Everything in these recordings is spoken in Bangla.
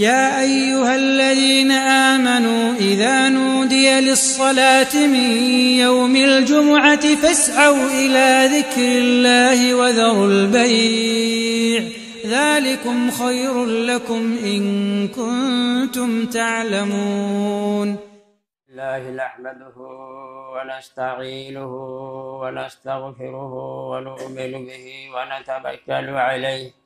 يا أيها الذين آمنوا إذا نودي للصلاة من يوم الجمعة فاسعوا إلى ذكر الله وذروا البيع. ذلكم خير لكم إن كنتم تعلمون. الله نحمده ونستعينه ونستغفره ونؤمن به ونتوكل عليه.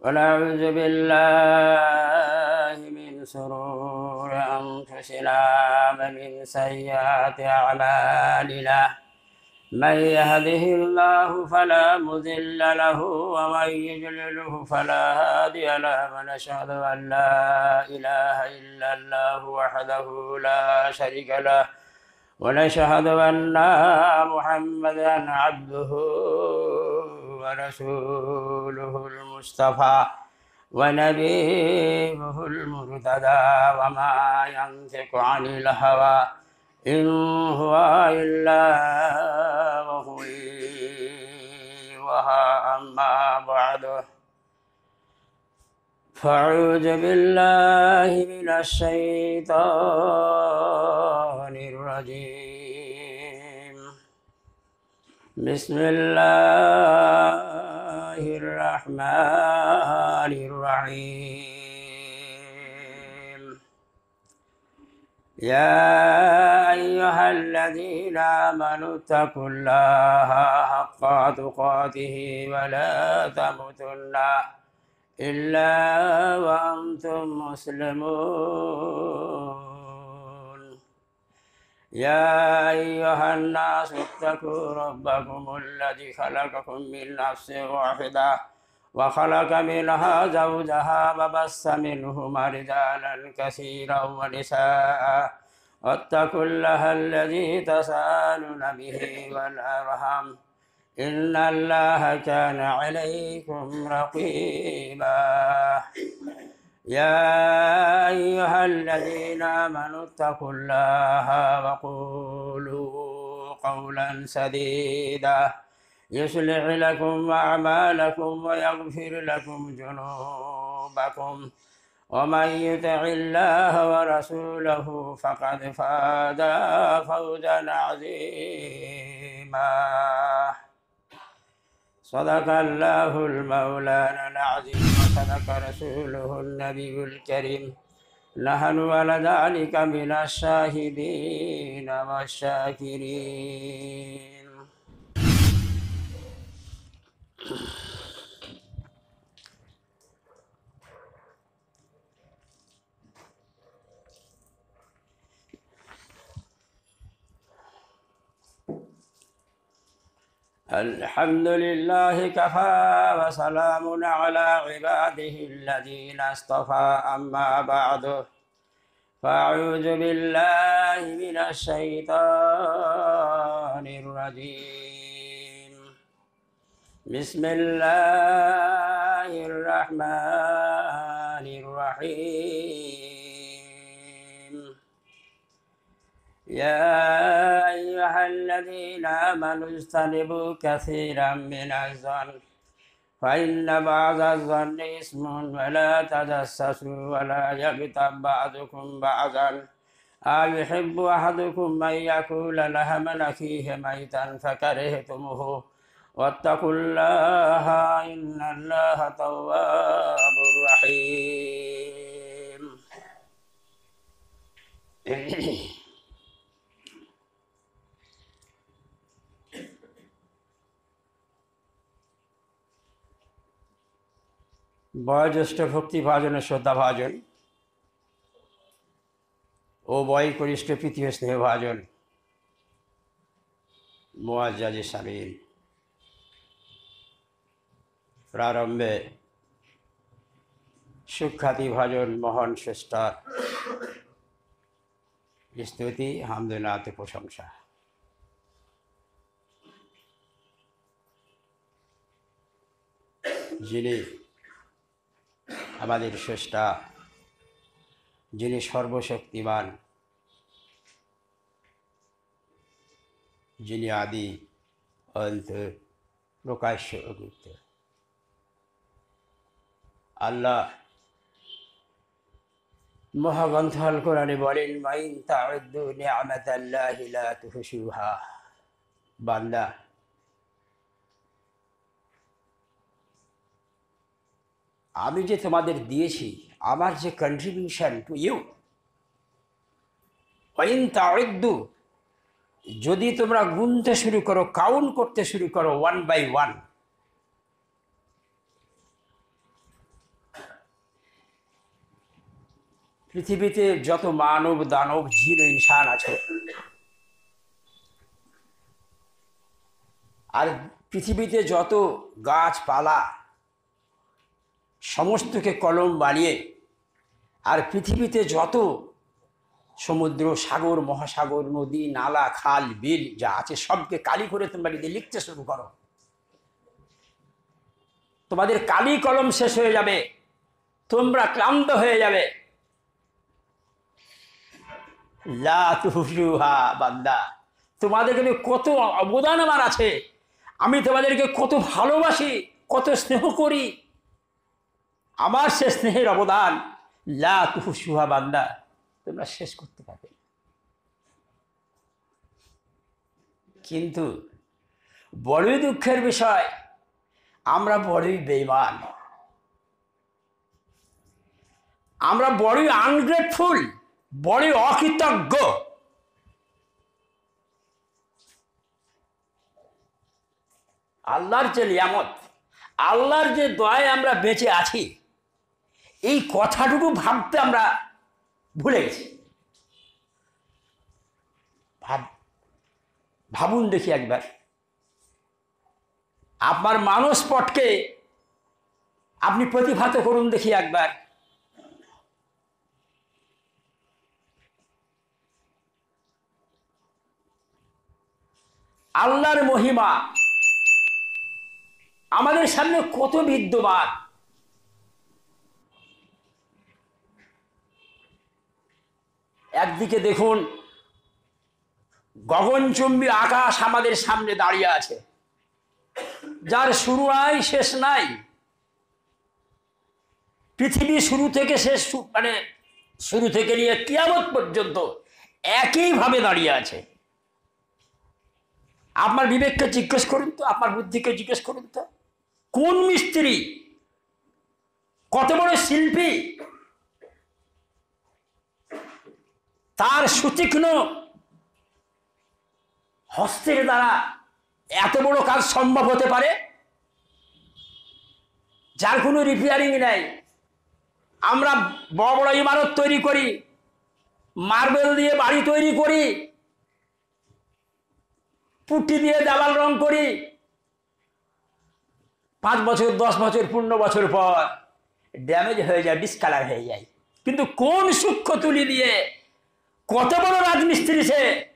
ونعوذ بالله من شرور أنفسنا ومن سيئات أعمالنا. من يهده الله فلا مضل له ومن يضلله فلا هادي له. ونشهد أن لا إله إلا الله وحده لا شريك له. ونشهد أن محمدا عبده ورسوله المصطفى ونبيه المرتدى وما ينطق عن الهوى إن هو إلا وهي وها أما بعد. فأعوذ بالله من الشيطان الرجيم. بسم الله الرحمن الرحيم. يا أيها الذين آمنوا اتقوا الله حق تقاته ولا تموتن إلا وأنتم مسلمون. يا أيها الناس اتقوا ربكم الذي خلقكم من نفس واحدة وخلق منها زوجها وبث منهما رجالا كثيرا ونساء. واتقوا الله الذي تساءلون به والأرحم إن الله كان عليكم رقيبا. يا أيها الذين آمنوا اتقوا الله وقولوا قولا سديدا. يصلح لكم أعمالكم ويغفر لكم ذنوبكم. ومن يطع الله ورسوله فقد فاز فوزا عظيما. صدق الله المولانا العظيم وصدق رسوله النبي الكريم. نحن ولذلك من الشاهدين والشاكرين. الحمد لله كفى وسلام على عباده الذين اصطفى أما بعد. فأعوذ بالله من الشيطان الرجيم. بسم الله الرحمن الرحيم. يا أيها الذين آمنوا اجتنبوا كثيرا من الظن فإن بعض الظن اسم ولا تجسسوا ولا يغتب بعضكم بعضا. أيحب أحدكم أن يأكل لحم أخيه ميتا فكرهتموه. واتقوا الله إن الله تواب رحيم. বয়োজ্যেষ্ঠ ভক্তি ভাজন ও শ্রদ্ধা ভাজন। ও বয় কনিষ্ঠ প্রীতি ও স্নেহ ভাজন। মোয়াজ্জাজি সামিন প্রারম্ভে সুখ্যাতি ভাজন মহান শ্রেষ্ঠার স্তুতি হামদনাথ প্রশংসা। যিনি আমাদের স্রষ্টা, যিনি সর্বশক্তিমান, যিনি আদি অন্ত প্রকাশ্য অগুপ্ত আল্লাহ মহাগ্রন্থ আল কোরআনে বলেন, মাইন তাউদ্দু নিয়ামাতাল্লাহি লা তুহসুহা বান্দা আমি যে তোমাদের দিয়েছি, আমার যে কন্ট্রিবিউশন টু ইউ তাউদ্দু যদি তোমরা গুনতে শুরু করো কাউন্ট করতে শুরু করো ওয়ান বাই ওয়ান পৃথিবীতে যত মানব দানব জিন ইনসান আছে। আর পৃথিবীতে যত গাছপালা সমস্তকে কলম বানিয়ে আর পৃথিবীতে যত সমুদ্র, সাগর, মহাসাগর, নদী, নালা, খাল, বিল যা আছে সবকে কালি করে তোমরা যদি লিখতে শুরু করো, তোমাদের কালি কলম শেষ হয়ে যাবে, তোমরা ক্লান্ত হয়ে যাবে। লা তুহুসুহা বান্দা তোমাদেরকে কত অবদান আমার আছে, আমি তোমাদেরকে কত ভালোবাসি, কত স্নেহ করি। আমার সে স্নেহের অবদান। লা তুহুসুহা বান্দা, তোমরা শেষ করতে পারবে। কিন্তু বড়ই দুঃখের বিষয়, আমরা বড়ই বেইমান আমরা বড়ই আনগ্রেটফুল, বড়ই অকৃতজ্ঞ। আল্লাহর যে নিয়ামত, আল্লাহর যে দয়ায় আমরা বেঁচে আছি এই কথাটুকু ভাবতে আমরা ভুলে গেছি। ভাব, ভাবুন দেখি একবার। আপনার মানস পটকে আপনি প্রতিভাত করুন দেখি একবার। আল্লাহর মহিমা আমাদের সামনে কত বিদ্যমান। একদিকে দেখুন, গগনচুম্বী আকাশ আমাদের সামনে দাঁড়িয়ে আছে। যার শুরু নাই শেষ নাই, পৃথিবী শুরু থেকে শেষ মানে শুরু থেকে নিয়ে কিয়ামত পর্যন্ত একইভাবে দাঁড়িয়ে আছে। আপনার বিবেককে জিজ্ঞেস করুন তো, আপনার বুদ্ধিকে জিজ্ঞেস করুন তো। কোন মিস্ত্রি, কত বড় শিল্পী তার সুতীক্ষ্ণ হস্তের দ্বারা এত বড় কাজ সম্ভব হতে পারে? যার কোনো রিপেয়ারিং নাই। আমরা বড় বড় ইমারত তৈরি করি মার্বেল দিয়ে বাড়ি তৈরি করি, পুটি দিয়ে দেওয়াল রং করি। পাঁচ বছর, দশ বছর, পনেরো বছর পর ড্যামেজ হয়ে যায় ডিসকালার হয়ে যায়। কিন্তু কোন সূক্ষ্ম তুলি দিয়ে কত বড় রাজমিস্ত্রি সে?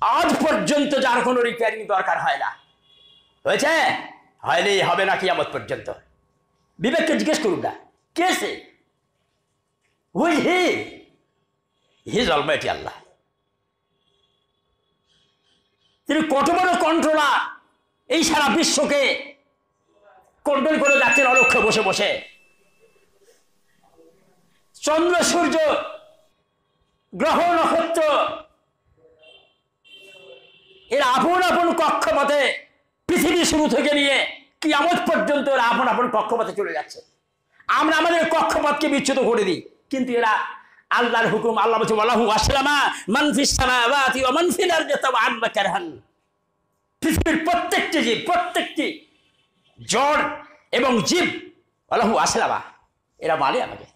আজ পর্যন্ত যার কোনো রিপেয়ারিং দরকার হয় না। হয়েছে? হয়নি হবে না কি কিয়ামত পর্যন্ত। বিবেককে জিজ্ঞেস করুন না। কে সে? হুই হি হিজ অলমাইটি আল্লাহ তিনি কত বড় কন্ট্রোলার এই সারা বিশ্বকে কন্ট্রোল করে যাচ্ছেন অলক্ষ্যে বসে বসে। চন্দ্র সূর্য, গ্রহ নক্ষত্র, এর আপন আপন কক্ষপথে পৃথিবী শুরু থেকে নিয়ে কিয়ামত পর্যন্ত এরা আপন আপন কক্ষপথে চলে যাচ্ছে। আমরা আমাদের কক্ষপথকে বিচ্ছুত করে দিই, কিন্তু এরা আল্লাহর হুকুম, আল্লাহ পৃথিবীর প্রত্যেকটি জীব, প্রত্যেকটি জড় এবং জীব আল্লাহু আসলামা। এরা বলে আমাকে।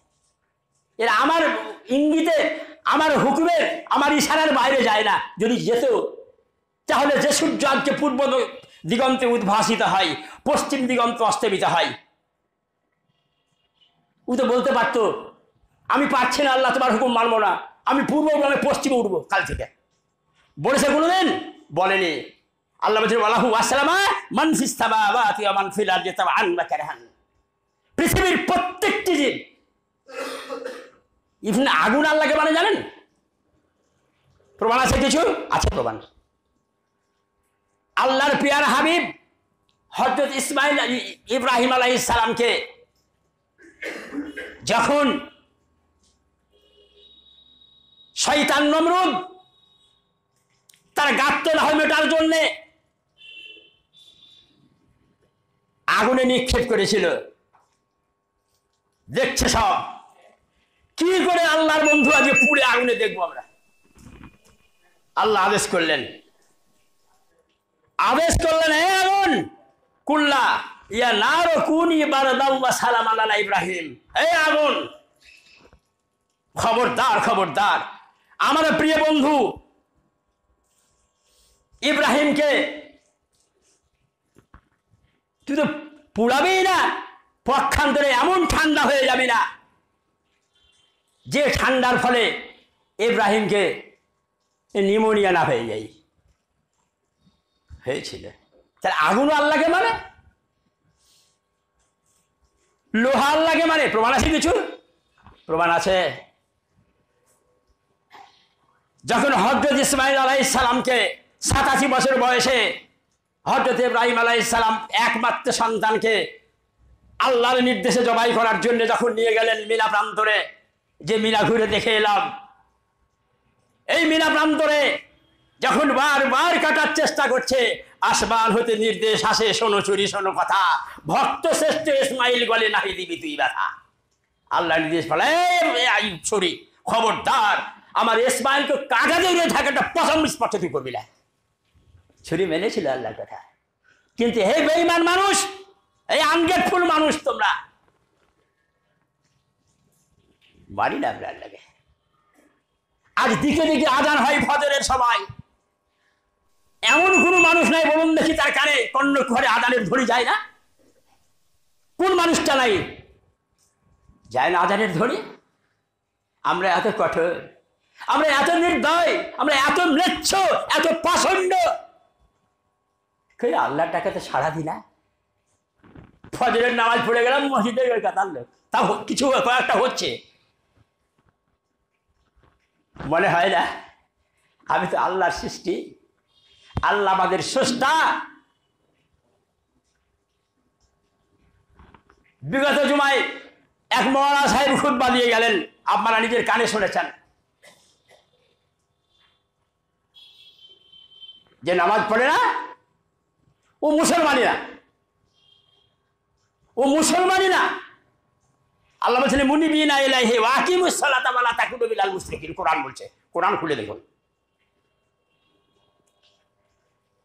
এরা আমার ইঙ্গিতে, আমার হুকুমের আমার ইশারার বাইরে যায় না। যদি যেত, তাহলে যে সূর্য আজকে পূর্ব দিগন্তে উদ্ভাসিত হয়, পশ্চিম দিগন্তে অস্তমিত হয়। ও তো বলতে পারতো, আমি পারছি না, আল্লাহ তোমার হুকুম মানবো না। আমি পূর্ব উড়বো পশ্চিমে উঠবো কাল থেকে। বলেছে কোনোদিন? বলেনি। আল্লাহ আল্লাহু আসসালামা মানফিস সামাওয়াতি ওয়া মানফিল আরদি তাওআন ওয়া কারহান। পৃথিবীর প্রত্যেকটি জীব ইভেন আগুন আল্লাহকে মানে জানেন? প্রমাণ আছে কিছু? আছে প্রমাণ। আল্লাহর পিয়ার হাবিব হজরত ইসমাইল ইব্রাহিম আলাইহিস সালামকে যখন শয়তান নমরুদ তার গাত্তলা মেটার জন্যে আগুনে নিক্ষেপ করেছিল, দেখছে সব। কি করে আল্লাহর বন্ধু আজকে পুড়ে আগুনে দেখব আমরা? আল্লাহ আদেশ করলেন। আদেশ করলেন, হে আগুন, কুল্লা, ইয়া নারো কুনি বারদাল্লাহ সালাম আল্লাহ ইব্রাহিম। হে আগুন, খবরদার খবরদার, আমার প্রিয় বন্ধু, ইব্রাহিমকে তুই তো পুড়াবেই না, পক্ষান্তরে এমন ঠান্ডা হয়ে যাবি না। যে ঠান্ডার ফলে ইব্রাহিমকে নিউমোনিয়া না হয়ে যাই হয়েছিল। তাহলে আগুনও আল্লাহকে মানে? লোহা আল্লাহকে মানে? প্রমাণ আছে কিছু? প্রমাণ আছে। যখন হজরত ইসমাইল আলাইহিস সালামকে সাতাশি বছর বয়সে হজরত ইব্রাহিম আলাইহিস সালাম একমাত্র সন্তানকে আল্লাহর নির্দেশে জবাই করার জন্য যখন নিয়ে গেলেন মিনা প্রান্তরে যে মিনা ঘুরে দেখে এলাম। এই মিনা প্রান্তরে যখন বারবার কাটার চেষ্টা করছে, আসমান হতে নির্দেশ আসে, শোনো চুরি, শোনো কথা। ভক্ত শ্রেষ্ঠ ইসমাইল বলে নাহি দিবি তুই ব্যথা। আল্লাহ নির্দেশ বলে ছুরি খবরদার, আমার ইসমাইলকে কাটা দিয়ে থাকাটা পছন্দ স্পষ্ট তুই করবি না। ছুরি মেনেছিল আল্লাহর কথা। কিন্তু হে বেইমান মানুষ, এই আনগেটফুল মানুষ তোমরা। না আমরা আল্লাহকে আজ দিকে দিকে আজান হয় ফজরের সবাই এমন কোনো মানুষ নাই বলুন দেখি তার কানে কর্ণ ঘরে আদানের ধরি যায় না। কোন মানুষটা নাই? যায় না আদানের ধরি। আমরা এত কঠোর আমরা এত নির্দয় আমরা এত ম্লেচ্ছ এত পাষণ্ড। কই আল্লাহর টাকাতে সাড়া দি না। ফজরের নামাজ পড়ে গেলাম মসজিদের কাতার লোক। তা কিছু কয়েকটা হচ্ছে। মনে হয় না? আমি তো আল্লাহর সৃষ্টি। আল্লাহ আমাদের স্রষ্টা। বিগত জুমায় এক মহারা সাহেব খুব বাঁধিয়ে গেলেন। আপনারা নিজের কানে শুনেছেন। যে নামাজ পড়ে না, ও মুসলমানই না। ও মুসলমানই না। আল্লাহ বলছেন, মুনিবিনা ইলাইহি ওয়া আকিমুস সালাতা ওয়া লা তাকুনু মিনাল মুশরিকিন। কোরআন বলছে। কোরআন খুলে দেখুন।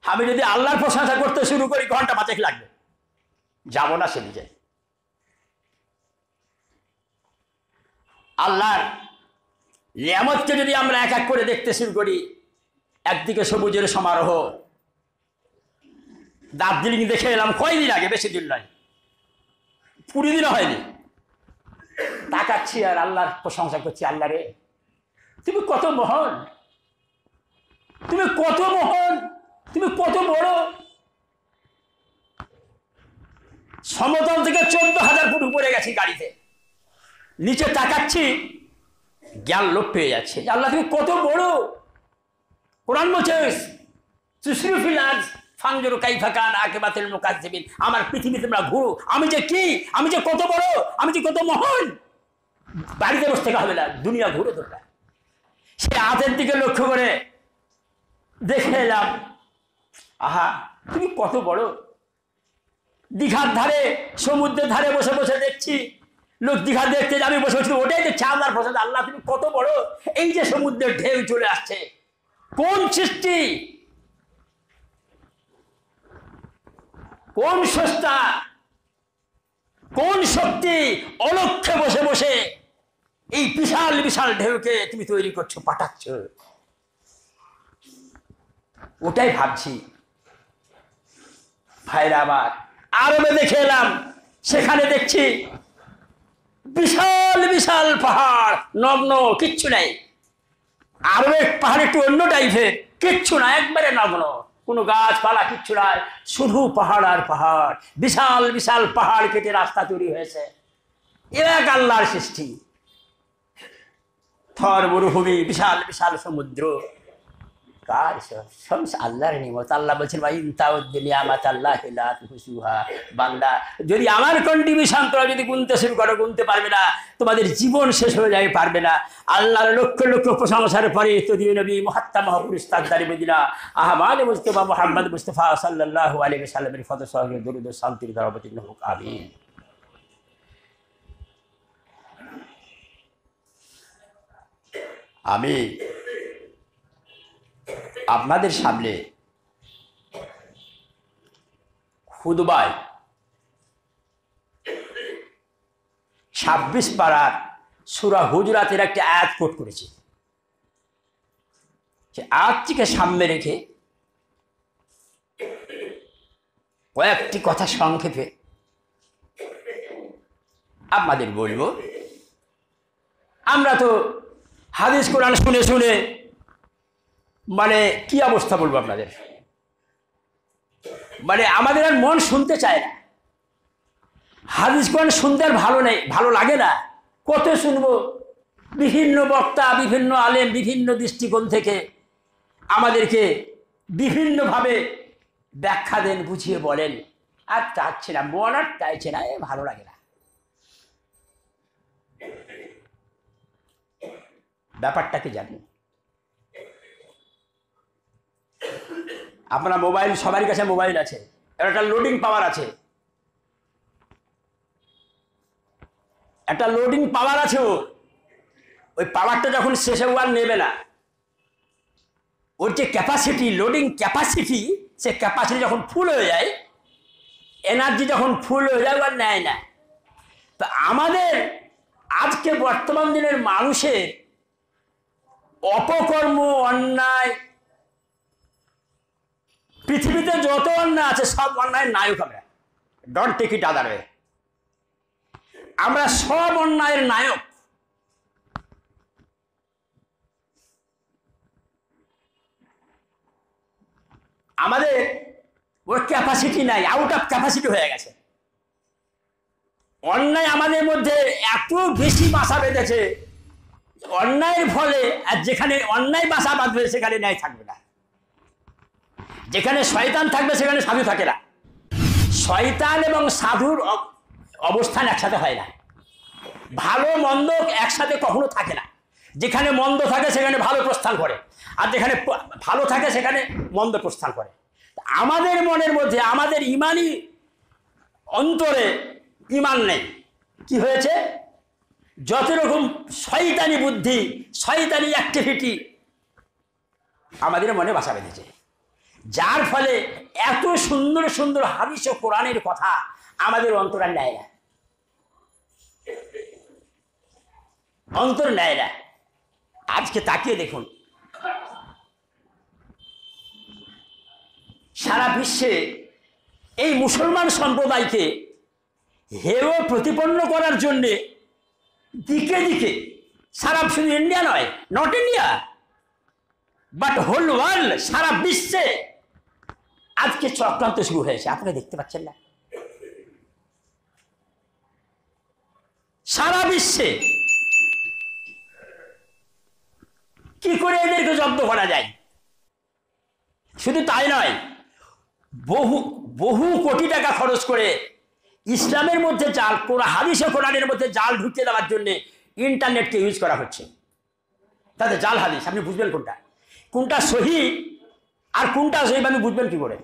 আমি যদি আল্লাহর প্রশংসা করতে শুরু করি, ঘণ্টা পাঁচেক লাগবে। যাব না সে নিজে। আল্লাহর নিয়ামতকে যদি আমরা এক এক করে দেখতে শুরু করি, একদিকে সবুজের সমারোহ। দার্জিলিং দেখে এলাম, কয়দিন আগে? বেশি দিন নয়। কুড়ি দিনও হয়নি। তাকাচ্ছি আর আল্লাহর প্রশংসা করছি, আল্লাহ রে, তুমি কত মহান, তুমি কত মহান, তুমি কত বড়। সমতল থেকে চোদ্দ হাজার ফুট উপরে গেছি গাড়িতে। নিচে তাকাচ্ছি, জ্ঞান লোপ পেয়ে যাচ্ছে। আল্লাহ তুমি কত বড়। কোরআন বলছে, সুশ্রুফিল আজ ফাংজরু কাইফাকান আকেবাতের মুকাজ দেবেন আমার পৃথিবী তোমরা ঘুরো। আমি যে কি? আমি যে কত বড়? আমি যে কত মহান? বাড়িতে বসে হবে না। দুনিয়া ঘুরে তোমরা। সে হাতের দিকে লক্ষ্য করে দেখে এলাম, আহা, তুমি কত বড়? দীঘার ধারে, সমুদ্রের ধারে বসে বসে দেখছি। লোক দীঘা দেখতে যাবে বসে বসে ওটাই দেখছে। আল্লাহর প্রসাদ আল্লাহ তুমি কত বড়? এই যে সমুদ্রের ঢেউ চলে আসছে। কোন সৃষ্টি? কোন সস্তা? কোন শক্তি অলক্ষ্যে বসে বসে এই বিশাল বিশাল ঢেউকে তুমি তৈরি করছ, পাঠাচ্ছ? ওটাই ভাবছি। ভাইরা আবার আরবে দেখে এলাম, সেখানে দেখছি বিশাল বিশাল পাহাড়, নগ্ন, কিচ্ছু নাই। আরবের পাহাড় একটু অন্য টাইপের কিচ্ছু না, একবারে নগ্ন। কোনো গাছপালা কিচ্ছু নাই, শুধু পাহাড় আর পাহাড়। বিশাল বিশাল পাহাড় কেটে রাস্তা তৈরি হয়েছে। এক আল্লাহর সৃষ্টি। থর মরুভূমি, বিশাল বিশাল সমুদ্র। কার সব? আল্লাহর নিমত। আল্লাহ বলছেন ভাই ইনতাউদ্দিনিয়ামাত আল্লাহ হুসুহা বান্দা, যদি আমার কন্ট্রিবিউশন তোরা যদি গুনতে শুরু করো, গুনতে পারবে না। তোমাদের জীবন শেষ হয়ে যাবে, পারবে না। আল্লাহর লক্ষ লক্ষ প্রশংসার পরে তদীয় নবী মহাত্মা মহাপুরুষ তাকদারি Medina Ahmad Mustafa Muhammad Mustafa সাল্লাহ আলী সাল্লামের ফত সহগে দরুদ শান্তির দরবতীর্ণ হোক আমিন। আমি আপনাদের সামনে খুদবায় ছাব্বিশ পাড়ার সুরা হুজরাতের একটি আয়াত কোট করেছি। সে সামনে রেখে কয়েকটি কথা সংক্ষেপে আপনাদের বলব। আমরা তো হাদিস কোরআন শুনে শুনে মানে কি অবস্থা বলব আপনাদের? মানে আমাদের আর মন শুনতে চায় না। হাদিস কোরআন শুনতে আর ভালো নেই, ভালো লাগে না। কত শুনব? বিভিন্ন বক্তা, বিভিন্ন আলেম, বিভিন্ন দৃষ্টিকোণ থেকে আমাদেরকে বিভিন্নভাবে ব্যাখ্যা দেন, বুঝিয়ে বলেন। আর চাচ্ছে না, মন আর চাইছে না, এ ভালো লাগে না। ব্যাপারটা কি জানেন আপনার মোবাইল, সবার কাছে মোবাইল আছে। একটা লোডিং পাওয়ার আছে। একটা লোডিং পাওয়ার আছে ও ওই পাওয়ারটা যখন শেষ আর নেবে না। ওর যে ক্যাপাসিটি লোডিং ক্যাপাসিটি সে ক্যাপাসিটি যখন ফুল হয়ে যায় এনার্জি যখন ফুল হয়ে যায় আর নেয় না। তো আমাদের আজকে বর্তমান দিনের মানুষের অপকর্ম, অন্যায় পৃথিবীতে যত অন্যায় আছে, সব অন্যায় নায়ক আমরা ডট টিকিট আদারে আমরা সব অন্যায়ের নায়ক। আমাদের ওর ক্যাপাসিটি নাই আউট অফ ক্যাপাসিটি হয়ে গেছে। অন্যায় আমাদের মধ্যে এত বেশি বাসা বেঁধেছে, অন্যায়ের ফলে আর যেখানে অন্যায় বাসা বাঁধবে, সেখানে ন্যায় থাকবে না। যেখানে শয়তান থাকবে, সেখানে সাধু থাকে না। শয়তান এবং সাধুর অবস্থান একসাথে হয় না। ভালো, মন্দ একসাথে কখনো থাকে না। যেখানে মন্দ থাকে, সেখানে ভালো প্রস্থান করে। আর যেখানে ভালো থাকে, সেখানে মন্দ প্রস্থান করে। আমাদের মনের মধ্যে, আমাদের ইমানই অন্তরে ইমান নেই। কি হয়েছে? যত রকম শয়তানি বুদ্ধি, শয়তানি অ্যাক্টিভিটি আমাদের মনে বাসা বেঁধেছে। যার ফলে এত সুন্দর সুন্দর হাদিস ও কোরআনের কথা আমাদের অন্তর নেয় না। অন্তর নেয় না। আজকে তাকিয়ে দেখুন। সারা বিশ্বে এই মুসলমান সম্প্রদায়কে হেয় প্রতিপন্ন করার জন্যে দিকে দিকে, সারা শুধু ইন্ডিয়া নয় not India but whole world সারা বিশ্বে আজকে চক্রান্ত শুরু হয়েছে, আপনারা দেখতে পাচ্ছেন না। সারা বিশ্বে কি করে এদেরকে জব্দ করা যায়? শুধু তাই নয়, বহু বহু কোটি টাকা খরচ করে ইসলামের মধ্যে জাল কোরআন হাদিস কোরআনের মধ্যে জাল ঢুকিয়ে দেওয়ার জন্য ইন্টারনেটকে ইউজ করা হচ্ছে। তাতে জাল হাদিস, আপনি বুঝবেন কোনটা? কোনটা সহি আর কোনটা আপনি বুঝবেন কি করে?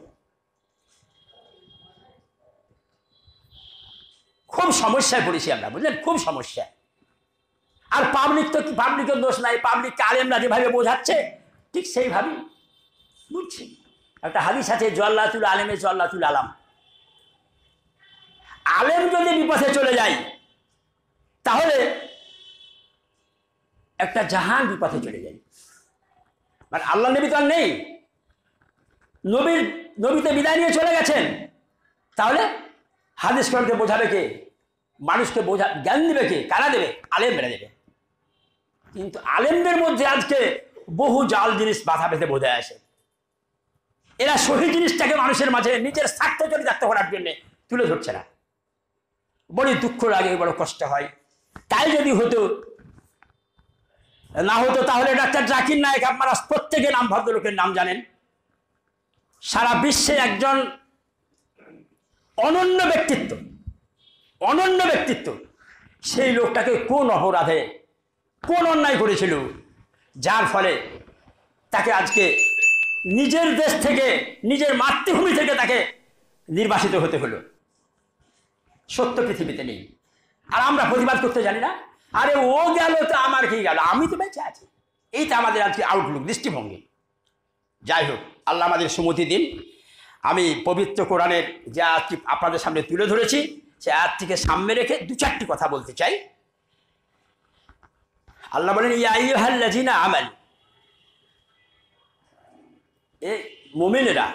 খুব সমস্যায় পড়েছি আমরা, বুঝলেন? খুব সমস্যা আর পাবলিক তো পাবলিকের দোষ নাই পাবলিক আলেমরা যেভাবে বোঝাচ্ছে, ঠিক সেইভাবেই বুঝছি। একটা হাদিস আছে, জল্লাতুল আলেমে জল্লাতুল আলাম। আলেম যদি বিপথে চলে যায়, তাহলে একটা জাহান বিপথে চলে যায়। মানে আল্লাহ নবী তো আর নেই। নবীর, নবীতে বিদায় নিয়ে চলে গেছেন। তাহলে হাদিস কোরআনকে বোঝাবে কে? মানুষকে বোঝা, জ্ঞান দেবে কে? কারা দেবে? আলেম বেড়ে দেবে। কিন্তু আলেমদের মধ্যে আজকে বহু জাল জিনিস বাধা পেতে বোঝা আসে। এরা সহি জিনিসটাকে মানুষের মাঝে নিজের স্বার্থ চরিতার্থ করার জন্য তুলে ধরছে না। বড়ই দুঃখ লাগে বড় কষ্ট হয়। তাই যদি হতো, না হতো তাহলে ডাক্তার জাকির নায়ক আপনারা প্রত্যেকে নাম ভদ্রলোকের নাম জানেন। সারা বিশ্বে একজন অনন্য ব্যক্তিত্ব অনন্য ব্যক্তিত্ব। সেই লোকটাকে কোন অপরাধে, কোন অন্যায় করেছিল? যার ফলে তাকে আজকে নিজের দেশ থেকে, নিজের মাতৃভূমি থেকে তাকে নির্বাসিত হতে হলো। সত্য পৃথিবীতে নেই। আর আমরা প্রতিবাদ করতে জানি না। আরে ও গেল তো আমার কি গেল? আমি তো বেঁচে আছি। এইটা আমাদের আজকে আউটলুক দৃষ্টিভঙ্গি। যাই হোক, আল্লাহ আমাদের সুমতি দিন। আমি পবিত্র কোরআনের যে আয়াতটি আপনাদের সামনে তুলে ধরেছি, সে আয়াতটিকে সামনে রেখে দু চারটি কথা বলতে চাই। আল্লাহ বলেন ইয়াইহাল্লাজিনা আমাল এ মোমেনেরা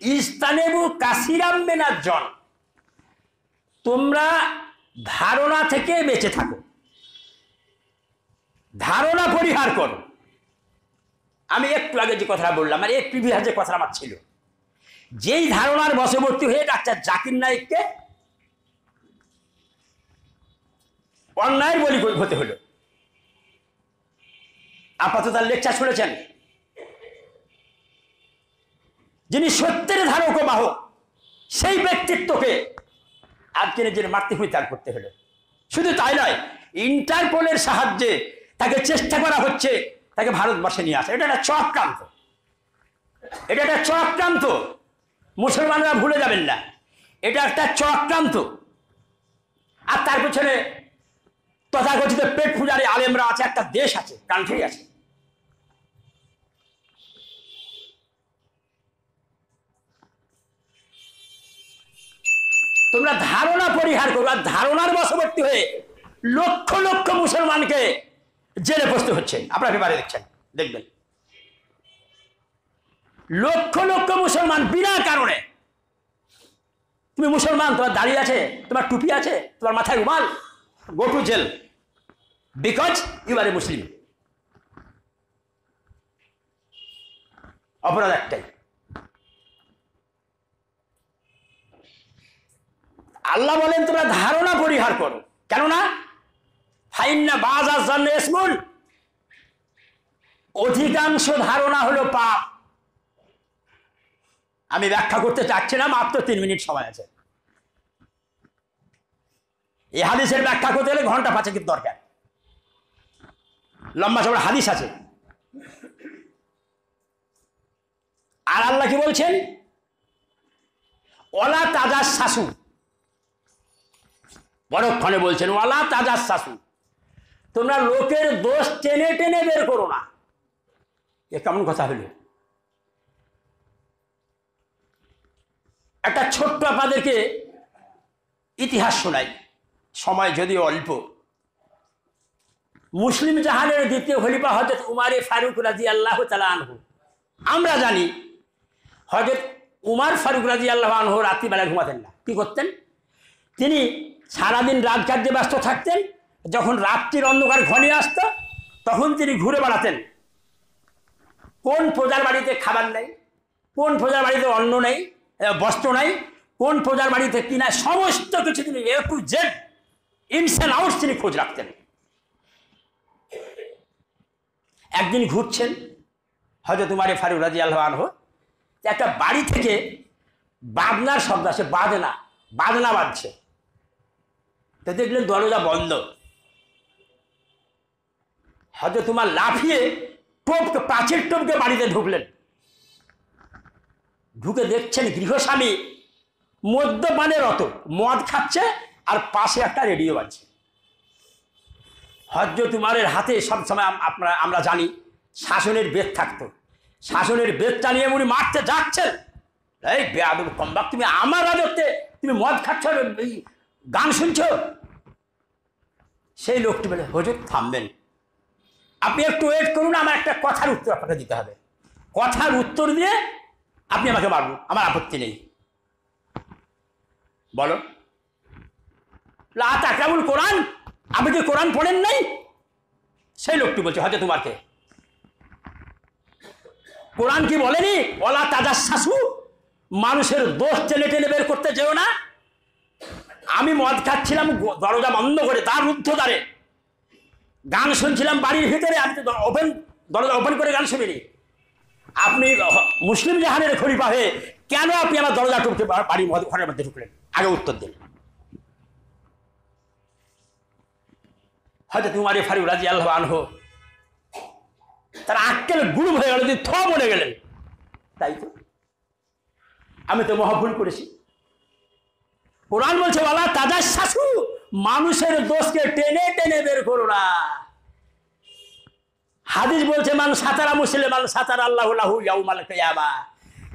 ইস্তানেবু কাসিরাম মেনার জন। তোমরা ধারণা থেকে বেঁচে থাকো। ধারণা পরিহার করো। আমি একটু আগে যে কথাটা বললাম আর এক প্রিভিয়াস যে কথা আমার ছিল। যেই ধারণার বশবর্তী হয়ে ডাক্তার জাকির নাইককে অন্যায়ের বলি হতে হলো। আপাতত তার লেকচার শুনেছেন। যিনি সত্যের ধারক ও বাহক, সেই ব্যক্তিত্বকে আজকে নিজের মাতৃভূমি ত্যাগ করতে হলো। শুধু তাই নয়, ইন্টারপোলের সাহায্যে তাকে চেষ্টা করা হচ্ছে তাকে ভারতবর্ষে নিয়ে আসা। এটা একটা চক্রান্ত। এটা একটা চক্রান্ত। মুসলমানরা ভুলে যাবেন না। এটা একটা চক্রান্ত। আর তার পেছনে তথাকথিত পেট পূজারী আলেমরা আছে, একটা দেশ আছে কান্ট্রি আছে। তোমরা ধারণা পরিহার করো, আর ধারণার বশবর্তী হয়ে লক্ষ লক্ষ মুসলমানকে জেলে বসতে হচ্ছে। আপনার পেপারে দেখছেন, দেখবেন। লক্ষ লক্ষ মুসলমান বিনা কারণে। তুমি মুসলমান, তোমার দাড়ি আছে, তোমার টুপি আছে, তোমার মাথায় রুমাল go to jail because you are a Muslim অপরাধ একটাই। আল্লাহ বলেন, তোমরা ধারণা পরিহার করো। কেননা ফাইন্না বাজ আসান ইসমুন অধিকাংশ ধারণা হলো পাপ। আমি ব্যাখ্যা করতে চাচ্ছি না, মাত্র তিন মিনিট সময় আছে। এই হাদিসের ব্যাখ্যা করতে গেলে ঘণ্টা পাঁচেকের দরকার। লম্বা চড়া হাদিস আছে। আর আল্লাহ কি বলছেন? অলা তাজার শাশু পরক্ষণে বলছেন, ওয়ালা তাজার শাশু তোমরা লোকের দোষ টেনে টেনে বের করো না। এ কেমন কথা হলো? একটা ছোট্ট আপনাদেরকে ইতিহাস শোনাই। সময় যদিও অল্প। মুসলিম জাহানের দ্বিতীয় খলিফা হজরত উমারে ফারুক রাজি আল্লাহ আনহু। আমরা জানি হজরত উমার ফারুক রাজি আল্লাহ আনহু রাত্রিবেলা ঘুমাতেন না। কি করতেন? তিনি সারাদিন রাজকার্যে ব্যস্ত থাকতেন যখন রাত্রির অন্ধকার ঘনিয়ে আসত, তখন তিনি ঘুরে বেড়াতেন। কোন প্রজার বাড়িতে খাবার নেই, কোন প্রজার বাড়িতে অন্ন নেই বস্ত্র নাই, কোন প্রজার বাড়িতে কি কিনা সমস্ত কিছু তিনি A to Z ins and outs তিনি খোঁজ রাখতেন। একদিন ঘুরছেন, হয়তো তোমার ফারুক রাজি আল্লাহ আনহো একটা বাড়ি থেকে বাদনার শব্দ আসে, বাদনা বাদনা বাজছে। তো দেখলেন দরজা বন্ধ। হয়তো তোমার লাফিয়ে টোপকে, প্রাচীর টোপকে বাড়িতে ঢুকলেন। ঢুকে দেখছেন গৃহস্বামী মদ্যপানের অত মদ খাচ্ছে আর পাশে একটা রেডিও বাজছে। হজ্জ তুমারের হাতে সবসময় আপনারা, আমরা জানি শাসনের বেদ থাকতো। শাসনের বেদ চালিয়ে উনি মারতে যাচ্ছেন। এই বেয়াদব কম্বাক, তুমি আমার রাজত্বে তুমি মদ খাচ্ছ গান শুনছো? সেই লোকটি বলে হজুর থামবেন। আপনি একটু ওয়েট করুন, আমার একটা কথার উত্তর আপনাকে দিতে হবে। কথার উত্তর দিয়ে আপনি আমাকে মারুন, আমার আপত্তি নেই। বলো। লাত আকরামুল কোরআন, আপনি কি কোরআন পড়েন নাই? সেই লোকটি বলছে, হয়তো তোমাকে কোরআন কি বলেনি? ওলা তাজা শাশু মানুষের দোষ টেনে টেনে বের করতে যেও না। আমি মদ খাচ্ছিলাম, দরজা বন্ধ করে, তার রুদ্ধ দ্বারে গান শুনছিলাম বাড়ির ভিতরে, আমি তো ওপেন দরজা ওপেন করে গান শুনিনি। আপনি মুসলিম জাহানের খলিফা হয়ে কেন আপনি আমার দরজা টুকতে বাড়ির ঘরের মধ্যে ঢুকলেন? আগে উত্তর দিন। হয়তো তোমার ফারুক রাজি আল্লাহ আনহো, তার আক্কেল গুরু হয়ে গেল থ মরে গেলেন। তাই তো? আমি তো মহাভুল করেছি। কোরআন বলছে বলা তাদের শাশু মানুষের দোষকে টেনে টেনে বের করো না। হাদিস বলছে, মান সাতারা মুসলিম মান সাতার আল্লাহ কিয়ামা।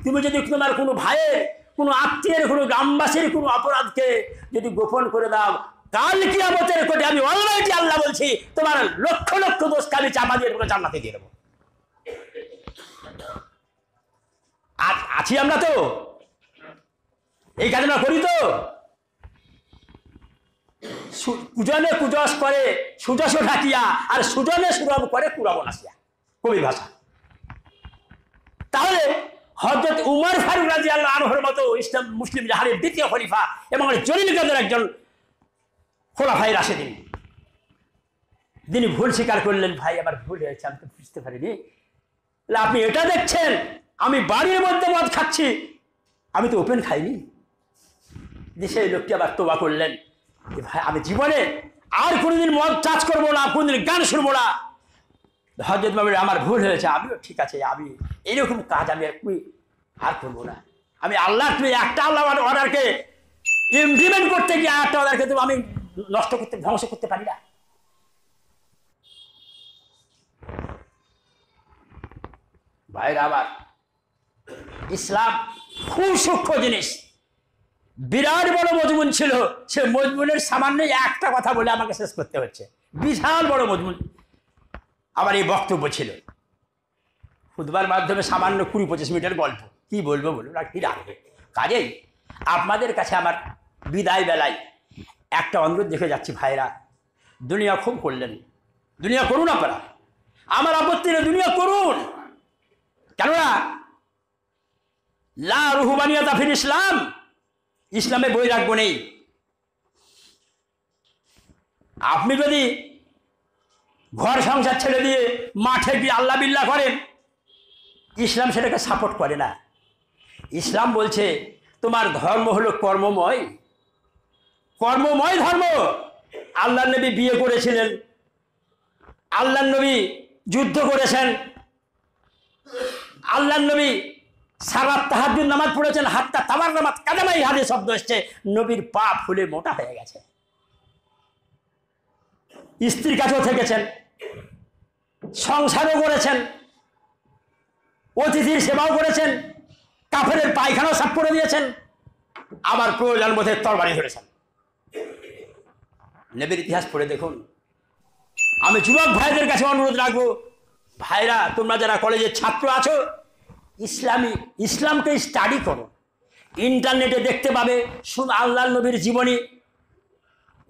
তুমি যদি তোমার কোনো ভাইয়ের, কোনো আত্মীয়ের, কোনো গ্রামবাসীর কোনো অপরাধকে যদি গোপন করে দাও, কাল কি কিয়ামতের কোটে আমি অলরেডি আল্লাহ বলছি, তোমার লক্ষ লক্ষ দোষকে আমি চাপা দিয়ে তোমাকে জান্নাতে দিয়ে দেবো। আছি আমরা তো? এই কাজ করি তো? কুজনে কুজস করে, সুজস ঢাকিয়া, আর সুজনে সুরব করে কুরব নাসিয়া কবি ভাষা। তাহলে হজরত উমর ফারুক রাজি আল্লাহ আনহর মতো ইসলাম মুসলিম জাহারের দ্বিতীয় খলিফা এবং জলিল কাদের একজন খোলাফাই রাশেদিন। তিনি ভুল স্বীকার করলেন, ভাই, আমার ভুল হয়েছে, আমি তো বুঝতে পারিনি। আপনি এটা দেখছেন, আমি বাড়ির মধ্যে মদ খাচ্ছি। আমি তো ওপেন খাইনি। দেশে এই লোকটি আবার তোবা করলেন। যে ভাই, আমি জীবনে আর কোনোদিন মদ চাষ করব না, কোনোদিন গান শুনব না। হজরত বাবুর আমার ভুল হয়েছে, আমিও ঠিক আছে, আমি এরকম কাজ আমি একটু আর করব না। আমি আল্লাহ তুমি একটা আল্লাহ অর্ডারকে ইমপ্লিমেন্ট করতে গিয়ে আর একটা অর্ডারকে তো আমি নষ্ট করতে, ধ্বংস করতে পারি না। ভাইরা আবার ইসলাম খুব সূক্ষ্ম জিনিস। বিরাট বড় মজমুন ছিল। সে মজমুনের সামান্য একটা কথা বলে আমাকে শেষ করতে হচ্ছে। বিশাল বড় মজমুন। আমার এই বক্তব্য ছিল। খুদবার মাধ্যমে সামান্য কুড়ি পঁচিশ মিনিটের গল্প। কি বলব বলুন, আর কি রাখবে কাজেই আপনাদের কাছে আমার বিদায় বেলায় একটা অনুরোধ দেখে যাচ্ছি ভাইরা। দুনিয়া খুব করলেন। দুনিয়া করুন আপনারা। আমার আপত্তি নেই, দুনিয়া করুন। কেননা, লা রুহুবানিয়াতা ফির ইসলাম। ইসলামে বই রাখব নেই। আপনি যদি ঘর সংসার ছেড়ে দিয়ে মাঠে গিয়ে আল্লাহ বিল্লাহ করেন, ইসলাম সেটাকে সাপোর্ট করে না। ইসলাম বলছে, তোমার ধর্ম হলো কর্মময়। কর্মময় ধর্ম। আল্লাহ নবী বিয়ে করেছিলেন। আল্লাহ নবী যুদ্ধ করেছেন। আল্লাহ নবী সারা তাহাজুদ নামাজ পড়েছেন হাতটা তামার নামাজ কাদামাই হাতে শব্দ এসছে, নবীর পা ফুলে মোটা হয়ে গেছে। স্ত্রীর কাছেও থেকেছেন, সংসারও করেছেন, অতিথির সেবাও করেছেন কাফের পায়খানাও সাফ করে দিয়েছেন, আবার প্রয়োজন বোধে তরবারি ধরেছেন। নবীর ইতিহাস পড়ে দেখুন। আমি যুবক ভাইদের কাছে অনুরোধ রাখব, ভাইরা, তোমরা যারা কলেজের ছাত্র আছো ইসলামী, ইসলামকে স্টাডি করো। ইন্টারনেটে দেখতে পাবে শুধু আল্লাহ নবীর জীবনী।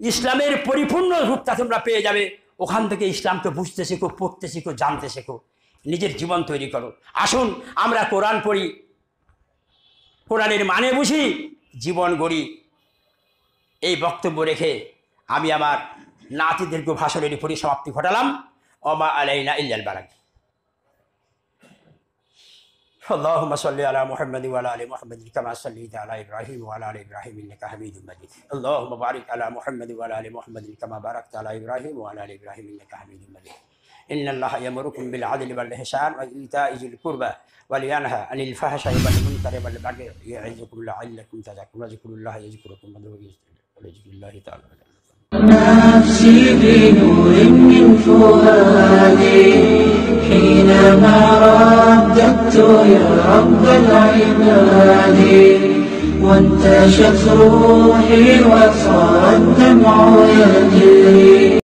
ইসলামের পরিপূর্ণ রূপটা তোমরা পেয়ে যাবে। ওখান থেকে ইসলামকে বুঝতে শেখো, পড়তে শেখো, জানতে শেখো। নিজের জীবন তৈরি করো। আসুন, আমরা কোরআন পড়ি। কোরআনের মানে বুঝি, জীবন গড়ি। এই বক্তব্য রেখে আমি আমার নাতি দীর্ঘ ভাষণের পরিসমাপ্তি ঘটালাম। অমা আলাইনা ইল্লাল বারাক اللهم صل على محمد وعلى آل محمد كما صليت على إبراهيم وعلى آل إبراهيم إنك حميد مجيد. اللهم بارك على محمد وعلى آل محمد كما باركت على إبراهيم وعلى آل إبراهيم إنك حميد مجيد. إن الله يأمركم بالعدل والإحسان وإيتاء ذي القربى ولينهى عن الفحشاء والمنكر والبغي يعظكم لعلكم تذكرون. واذكروا الله يذكركم ولذكر الله تعالى نفسي بنور من فؤادي يا رب العباد. وانتشت روحي وصار الدمع يجري